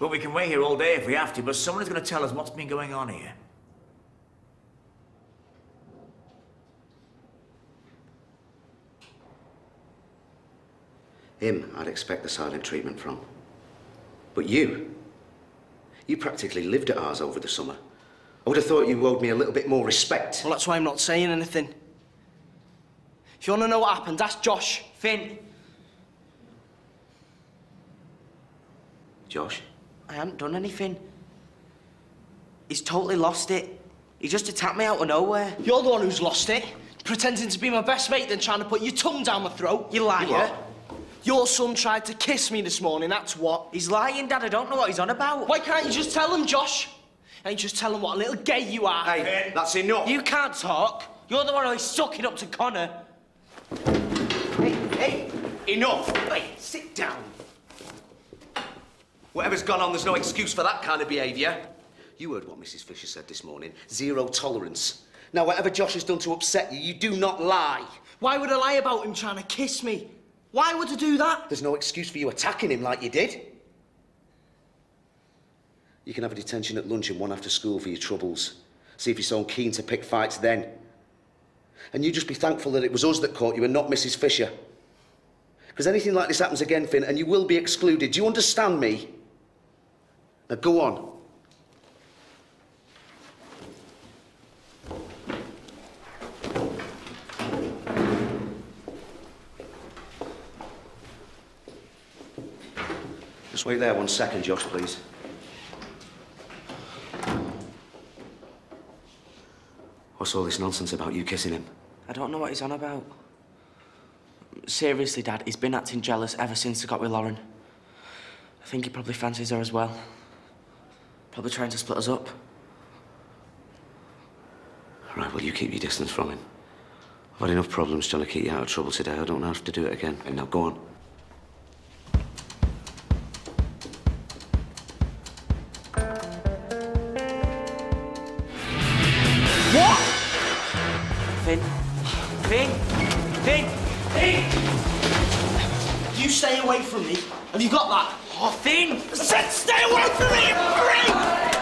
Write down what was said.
Well, we can wait here all day if we have to, but someone is going to tell us what's been going on here. Him, I'd expect the silent treatment from. But you, you practically lived at ours over the summer. I would have thought you owed me a little bit more respect. Well, that's why I'm not saying anything. If you want to know what happened, ask Josh. Finn, Josh? I haven't done anything. He's totally lost it. He just attacked me out of nowhere. You're the one who's lost it. Pretending to be my best mate, then trying to put your tongue down my throat. You liar. You what? Your son tried to kiss me this morning, that's what. He's lying, Dad. I don't know what he's on about. Why can't you just tell him, Josh? And just tell him what a little gay you are. Hey, that's enough. You can't talk. You're the one who's sucking up to Connor. Hey, hey, enough. Wait, sit down. Whatever's gone on, there's no excuse for that kind of behaviour. You heard what Mrs. Fisher said this morning. Zero tolerance. Now, whatever Josh has done to upset you, you do not lie. Why would I lie about him trying to kiss me? Why would I do that? There's no excuse for you attacking him like you did. You can have a detention at lunch and one after school for your troubles. See if you're so keen to pick fights then. And you just be thankful that it was us that caught you and not Mrs. Fisher. Because anything like this happens again, Finn, and you will be excluded. Do you understand me? Now go on. Just wait there one second, Josh, please. What's all this nonsense about you kissing him? I don't know what he's on about. Seriously, Dad, he's been acting jealous ever since he got with Lauren. I think he probably fancies her as well. Probably trying to split us up. All right, well, you keep your distance from him. I've had enough problems trying to keep you out of trouble today. I don't have to do it again. And now go on. What? Finn. Finn. Finn. Finn. You stay away from me. Have you got that? Oh, Finn. I said stay away from me, Free!